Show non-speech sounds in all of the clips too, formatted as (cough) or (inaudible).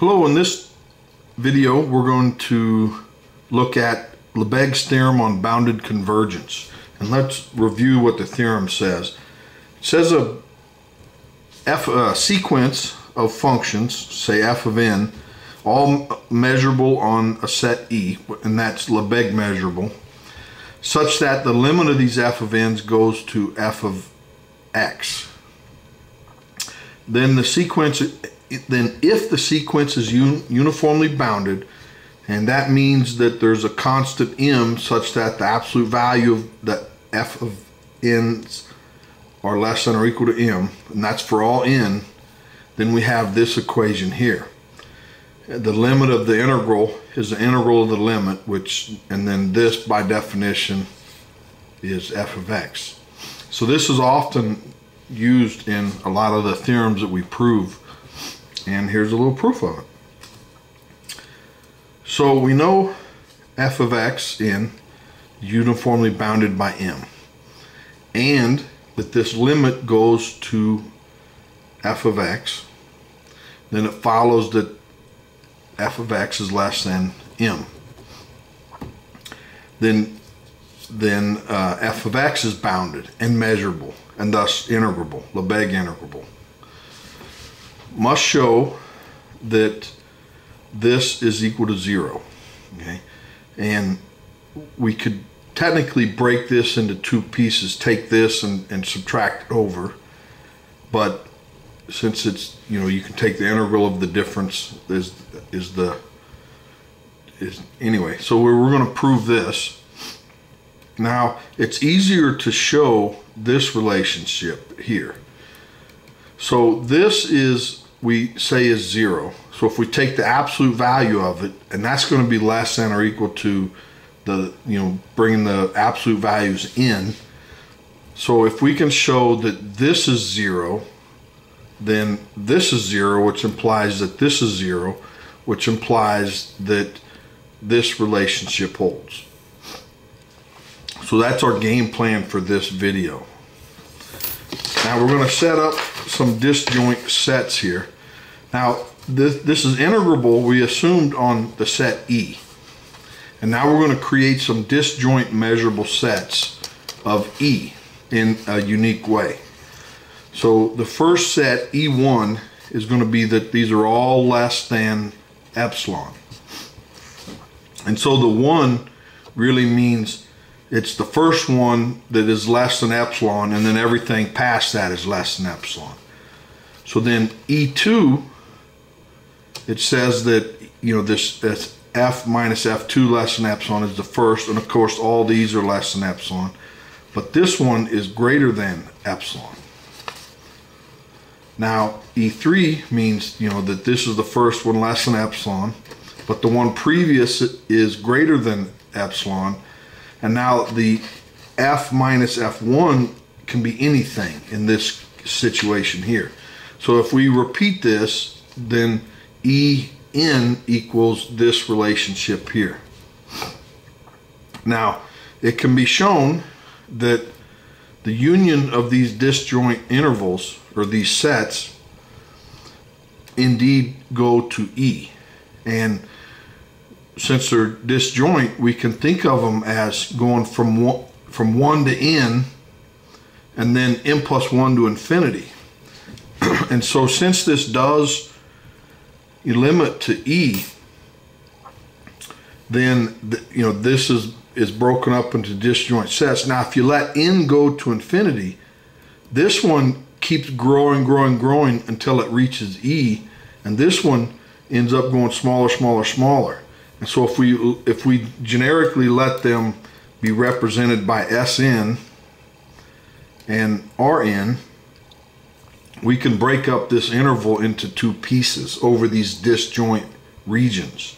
Hello, in this video we're going to look at Lebesgue's theorem on bounded convergence. And let's review what the theorem says. It says a, f, a sequence of functions, say f of n, all measurable on a set E, and that's Lebesgue measurable, such that the limit of these f of n's goes to f of x. Then the sequence, then if the sequence is un, uniformly bounded, and that means that there's a constant m such that the absolute value of the f of n's are less than or equal to m, and that's for all n, then we have this equation here the limit of the integral is the integral of the limit, which, and then this by definition is f of x. So this is often used in a lot of the theorems that we prove. And here's a little proof of it. So we know f of x in uniformly bounded by m. And that this limit goes to f of x. Then it follows that f of x is less than m. Then, then uh, f of x is bounded and measurable and thus integrable, Lebesgue integrable. Must show that this is equal to zero. Okay, and we could technically break this into two pieces, take this and, and subtract over, but since it's you know you can take the integral of the difference is is the is anyway so we're, we're going to prove this now it's easier to show this relationship here. So this is we say is zero. So if we take the absolute value of it and that's going to be less than or equal to the you know bringing the absolute values in. So if we can show that this is zero then this is zero, which implies that this is zero, which implies that this relationship holds. So that's our game plan for this video. Now we're going to set up some disjoint sets here. Now this, this is integrable we assumed on the set E. And now we're going to create some disjoint measurable sets of E in a unique way. So the first set, E1, is going to be that these are all less than epsilon. And so the 1 really means it's the first one that is less than epsilon, and then everything past that is less than epsilon. So then E2, it says that, you know, this, this F minus F2 less than epsilon is the first, and of course all these are less than epsilon. But this one is greater than epsilon. Now, E3 means, you know, that this is the first one less than epsilon, but the one previous is greater than epsilon. And now the F minus F1 can be anything in this situation here. So if we repeat this, then En equals this relationship here. Now, it can be shown that the union of these disjoint intervals or these sets indeed go to E. And since they're disjoint, we can think of them as going from one, from 1 to n and then n plus 1 to infinity. (clears throat) and so since this does limit to E, then the, you know this is is broken up into disjoint sets. Now if you let n go to infinity, this one keeps growing, growing, growing until it reaches E, and this one ends up going smaller, smaller, smaller. So if we if we generically let them be represented by Sn and Rn, we can break up this interval into two pieces over these disjoint regions.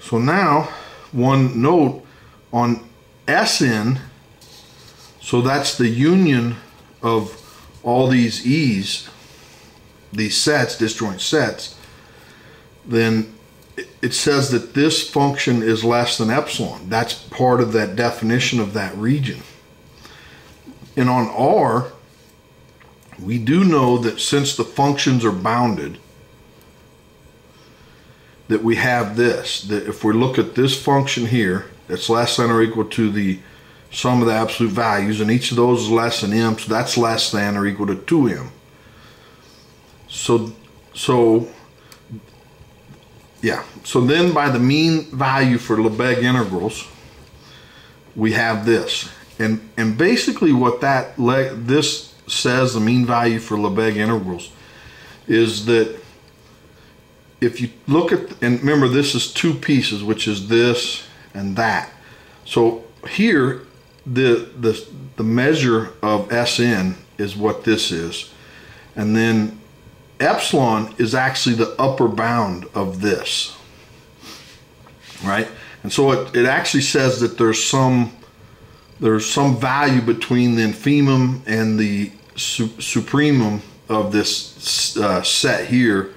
So now, one note on Sn so that's the union of all these E's, these sets, disjoint sets, then it says that this function is less than epsilon. That's part of that definition of that region. And on R, we do know that since the functions are bounded, that we have this, that if we look at this function here, it's less than or equal to the sum of the absolute values, and each of those is less than m, so that's less than or equal to 2m. So, so, yeah. So then by the mean value for Lebesgue integrals, we have this. And, and basically what that this says, the mean value for Lebesgue integrals, is that if you look at, and remember this is two pieces, which is this and that. So here, the, the, the measure of Sn is what this is. And then epsilon is actually the upper bound of this, right? And so it, it actually says that there's some there's some value between the infimum and the su supremum of this uh, set here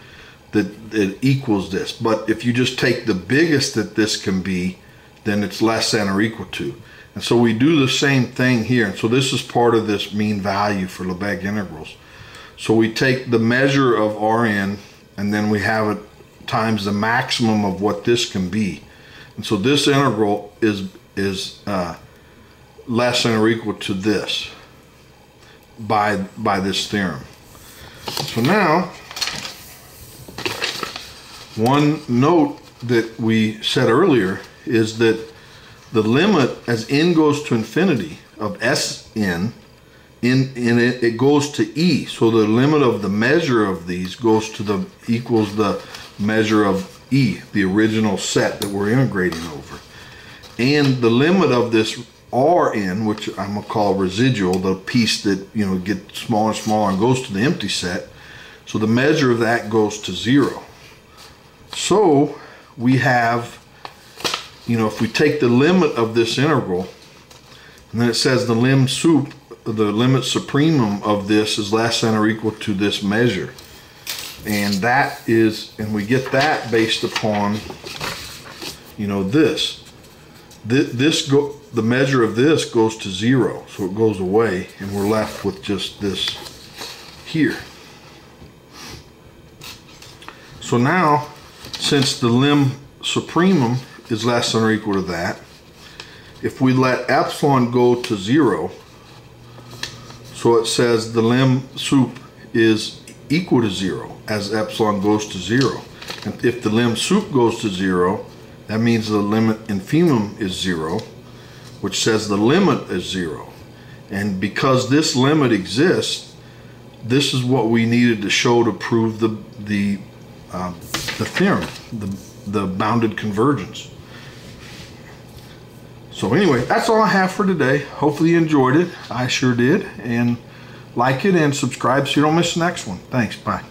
that it equals this. But if you just take the biggest that this can be, then it's less than or equal to. And so we do the same thing here. And so this is part of this mean value for Lebesgue integrals. So we take the measure of Rn and then we have it times the maximum of what this can be. And so this integral is, is uh, less than or equal to this by, by this theorem. So now, one note that we said earlier is that the limit as n goes to infinity of Sn in, it, it goes to E. So the limit of the measure of these goes to the equals the measure of E, the original set that we're integrating over. And the limit of this Rn, which I'm gonna call residual, the piece that you know gets smaller and smaller and goes to the empty set. So the measure of that goes to zero. So we have, you know, if we take the limit of this integral, and then it says the lim sup the limit supremum of this is less than or equal to this measure. And that is, and we get that based upon, you know, this. This, this go, the measure of this goes to zero, so it goes away, and we're left with just this here. So now, since the lim supremum is less than or equal to that, if we let epsilon go to zero, so it says the lim sup is equal to zero as epsilon goes to zero. And if the lim sup goes to zero, that means the limit infimum is zero, which says the limit is zero. And because this limit exists, this is what we needed to show to prove the the uh, the theorem, the the bounded convergence. So anyway, that's all I have for today. Hopefully you enjoyed it. I sure did. And like it and subscribe so you don't miss the next one. Thanks. Bye.